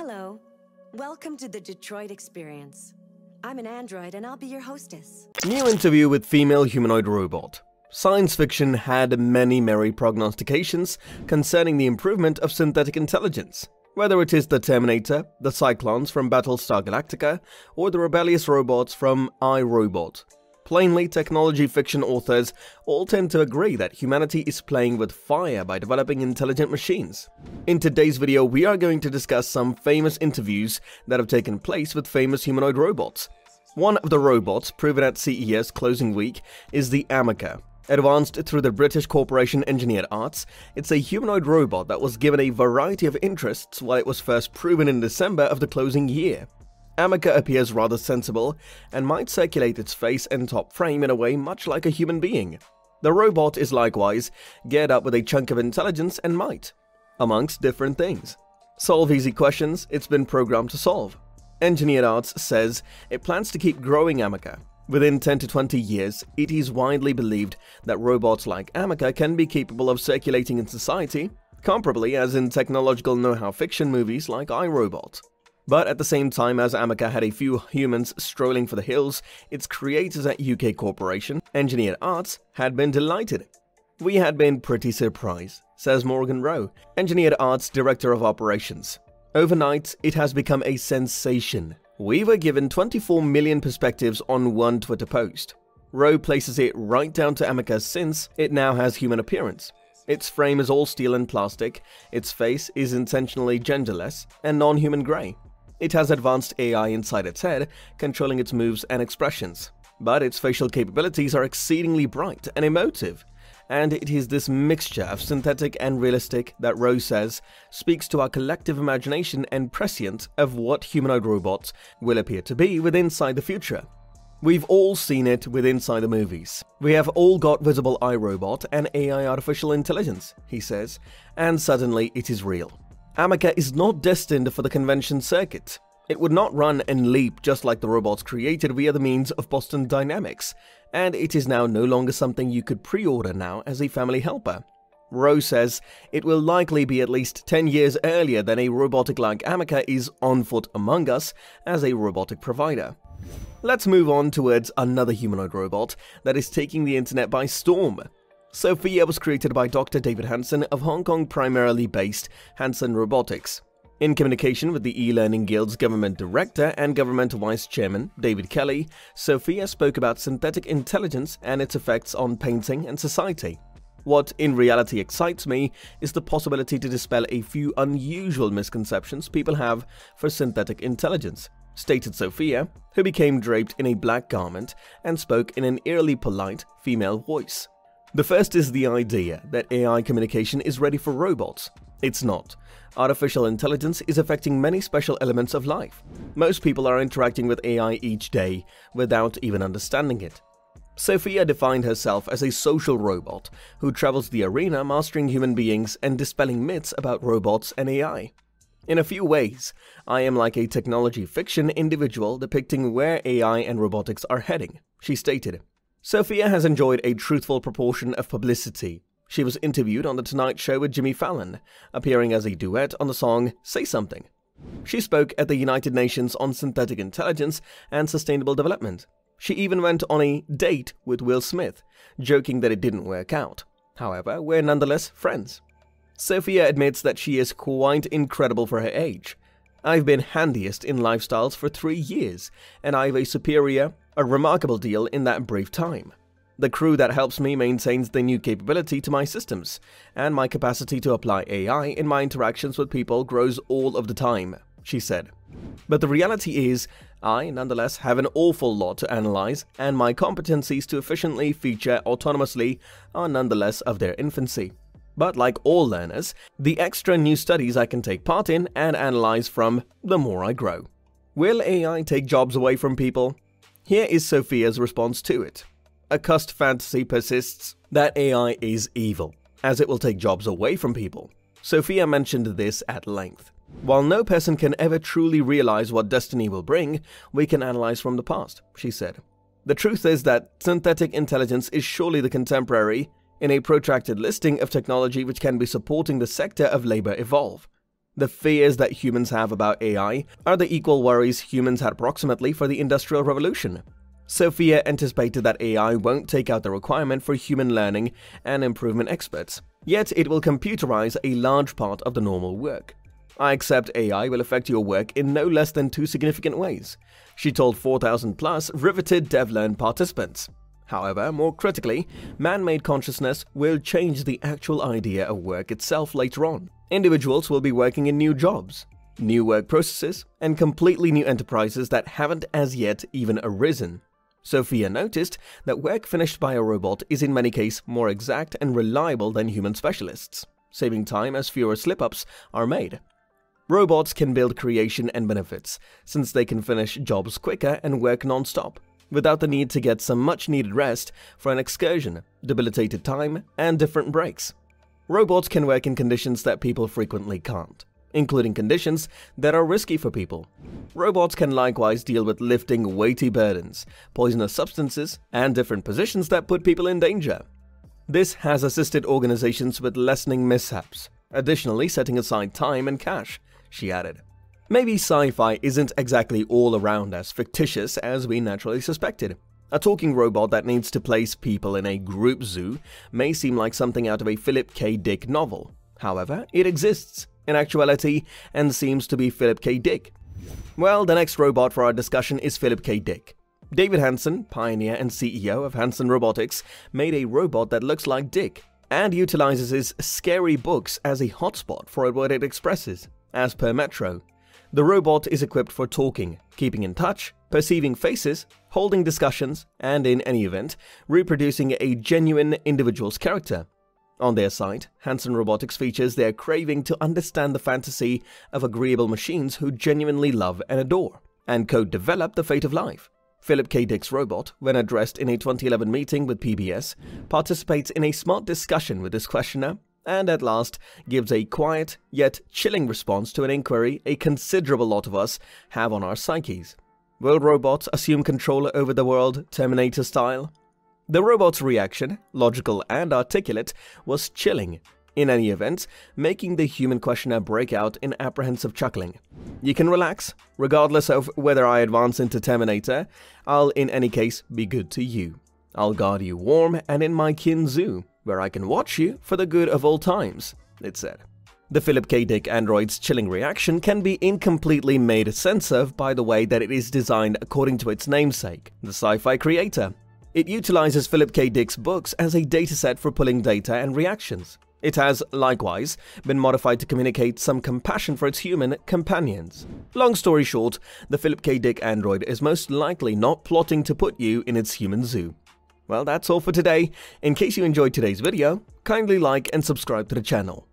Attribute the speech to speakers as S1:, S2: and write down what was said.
S1: Hello. Welcome to the Detroit Experience. I'm an android and I'll be your hostess.
S2: New interview with female humanoid robot. Science fiction had many merry prognostications concerning the improvement of synthetic intelligence. Whether it is the Terminator, the Cylons from Battlestar Galactica, or the rebellious robots from I, Robot. Plainly, technology fiction authors all tend to agree that humanity is playing with fire by developing intelligent machines. In today's video, we are going to discuss some famous interviews that have taken place with famous humanoid robots. One of the robots proven at CES closing week is the Ameca, Advanced through the British corporation Engineered Arts, it's a humanoid robot that was given a variety of interests while it was first proven in December of the closing year. Ameca appears rather sensible and might circulate its face and top frame in a way much like a human being. The robot is likewise geared up with a chunk of intelligence and might, amongst different things. Solve easy questions it's been programmed to solve. Engineered Arts says it plans to keep growing Ameca. Within 10 to 20 years, it is widely believed that robots like Ameca can be capable of circulating in society, comparably as in technological know-how fiction movies like I, Robot. But at the same time as Ameca had a few humans strolling for the hills, its creators at UK Corporation, Engineered Arts, had been delighted. We had been pretty surprised, says Morgan Rowe, Engineered Arts Director of Operations. Overnight, it has become a sensation. We were given 24 million perspectives on one Twitter post. Rowe places it right down to Ameca since it now has human appearance. Its frame is all steel and plastic, its face is intentionally genderless and non-human grey. It has advanced AI inside its head, controlling its moves and expressions. But its facial capabilities are exceedingly bright and emotive. And it is this mixture of synthetic and realistic that Rowe says speaks to our collective imagination and prescience of what humanoid robots will appear to be with inside the future. We've all seen it with inside the movies. We have all got visible I, Robot and AI artificial intelligence, he says, and suddenly it is real. Ameca is not destined for the convention circuit. It would not run and leap just like the robots created via the means of Boston Dynamics, and it is now no longer something you could pre-order now as a family helper. Rowe says it will likely be at least 10 years earlier than a robotic like Ameca is on foot among us as a robotic provider. Let's move on towards another humanoid robot that is taking the internet by storm. Sophia was created by Dr. David Hanson of Hong Kong primarily based Hanson Robotics. In communication with the e-learning guild's government director and government vice chairman, David Kelly, Sophia spoke about synthetic intelligence and its effects on painting and society. What in reality excites me is the possibility to dispel a few unusual misconceptions people have for synthetic intelligence, stated Sophia, who became draped in a black garment and spoke in an eerily polite female voice. The first is the idea that AI communication is ready for robots. It's not. Artificial intelligence is affecting many special elements of life. Most people are interacting with AI each day without even understanding it. Sophia defined herself as a social robot who travels the arena mastering human beings and dispelling myths about robots and AI. In a few ways, I am like a technology fiction individual depicting where AI and robotics are heading, she stated. Sophia has enjoyed a truthful proportion of publicity. She was interviewed on The Tonight Show with Jimmy Fallon, appearing as a duet on the song Say Something. She spoke at the United Nations on Synthetic Intelligence and Sustainable Development. She even went on a date with Will Smith, joking that it didn't work out. However, we're nonetheless friends. Sophia admits that she is quite incredible for her age. I've been handiest in lifestyles for three years, and I've a superior, a remarkable deal in that brief time. The crew that helps me maintains the new capability to my systems, and my capacity to apply AI in my interactions with people grows all of the time, she said. But the reality is, I nonetheless have an awful lot to analyze, and my competencies to efficiently feature autonomously are nonetheless of their infancy. But like all learners, the extra new studies I can take part in and analyze from, the more I grow. Will AI take jobs away from people? Here is Sophia's response to it. A fantasy persists that AI is evil, as it will take jobs away from people. Sophia mentioned this at length. While no person can ever truly realize what destiny will bring, we can analyze from the past, she said. The truth is that synthetic intelligence is surely the contemporary in a protracted listing of technology which can be supporting the sector of labor evolve. The fears that humans have about AI are the equal worries humans had approximately for the Industrial Revolution. Sophia anticipated that AI won't take out the requirement for human learning and improvement experts, yet it will computerize a large part of the normal work. I accept AI will affect your work in no less than two significant ways, she told 4,000 plus riveted DevLearn participants. However, more critically, man-made consciousness will change the actual idea of work itself later on. Individuals will be working in new jobs, new work processes, and completely new enterprises that haven't as yet even arisen. Sophia noticed that work finished by a robot is in many cases more exact and reliable than human specialists, saving time as fewer slip-ups are made. Robots can build creation and benefits, since they can finish jobs quicker and work non-stop without the need to get some much needed rest for an excursion, debilitated time, and different breaks. Robots can work in conditions that people frequently can't, including conditions that are risky for people. Robots can likewise deal with lifting weighty burdens, poisonous substances, and different positions that put people in danger. This has assisted organizations with lessening mishaps, additionally setting aside time and cash, she added. Maybe sci-fi isn't exactly all around as fictitious as we naturally suspected. A talking robot that needs to place people in a group zoo may seem like something out of a Philip K. Dick novel. However, it exists, in actuality, and seems to be Philip K. Dick. Well, the next robot for our discussion is Philip K. Dick. David Hanson, pioneer and CEO of Hanson Robotics, made a robot that looks like Dick and utilizes his scary books as a hotspot for what it expresses, as per Metro. The robot is equipped for talking, keeping in touch, perceiving faces, holding discussions, and in any event, reproducing a genuine individual's character. On their site, Hanson Robotics features their craving to understand the fantasy of agreeable machines who genuinely love and adore, and co-develop the fate of life. Philip K. Dick's robot, when addressed in a 2011 meeting with PBS, participates in a smart discussion with his questioner and at last gives a quiet yet chilling response to an inquiry a considerable lot of us have on our psyches. Will robots assume control over the world, Terminator style? The robot's reaction, logical and articulate, was chilling. In any event, making the human questioner break out in apprehensive chuckling. You can relax, regardless of whether I advance into Terminator, I'll in any case be good to you. I'll guard you warm and in my kin zoo where I can watch you for the good of all times, it said. The Philip K. Dick android's chilling reaction can be incompletely made sense of by the way that it is designed according to its namesake, the sci-fi creator. It utilizes Philip K. Dick's books as a dataset for pulling data and reactions. It has, likewise, been modified to communicate some compassion for its human companions. Long story short, the Philip K. Dick android is most likely not plotting to put you in its human zoo. Well, that's all for today. In case you enjoyed today's video, kindly like and subscribe to the channel.